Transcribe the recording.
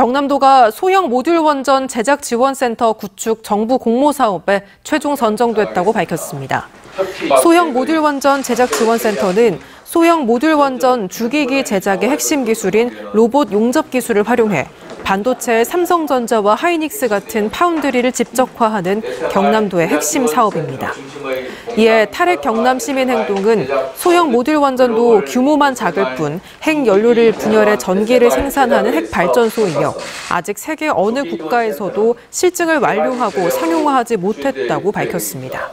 경남도가 소형 모듈 원전 제작 지원센터 구축 정부 공모 사업에 최종 선정됐다고 밝혔습니다. 소형 모듈 원전 제작 지원센터는 소형 모듈 원전 주기기 제작의 핵심 기술인 로봇 용접 기술을 활용해 반도체의 삼성전자와 하이닉스 같은 파운드리를 집적화하는 경남도의 핵심 사업입니다. 이에 탈핵 경남 시민 행동은 소형 모듈 원전도 규모만 작을 뿐 핵연료를 분열해 전기를 생산하는 핵발전소에 이어 아직 세계 어느 국가에서도 실증을 완료하고 상용화하지 못했다고 밝혔습니다.